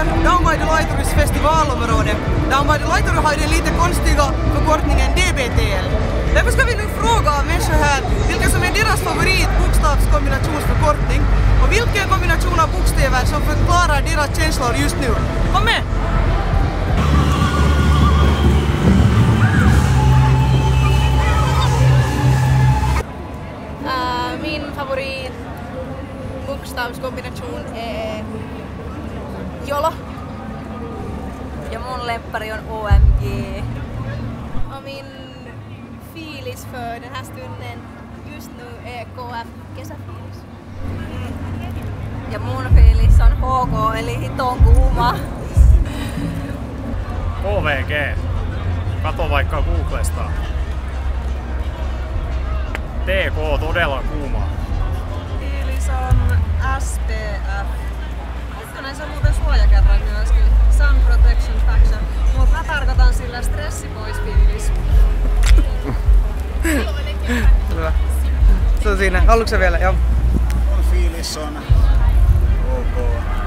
Down by the festivalområde. Down by the har den lite konstiga förkortningen DBTL. Därför ska vi nu fråga människor här vilken som är deras favorit bokstavskombinationsförkortning och vilken kombination av bokstäver som förklarar deras känslor just nu. Kom med! Uh, min favorit bokstavskombination är YOLO. Ja mun lemppari on OMG. Och min fiilis för den här stunden just nu är KF kesäfiilis. Ja mun fiilis on HK eli hiton kuuma. OVG. Kato vaikka Googlesta. TK todella kuuma. Sun Protection Faction. Mutta mä tarkoitan sillä stressi pois fiilis. Hyvä. Se on siinä. Haluatko vielä? Joo. Mun fiilis on ok.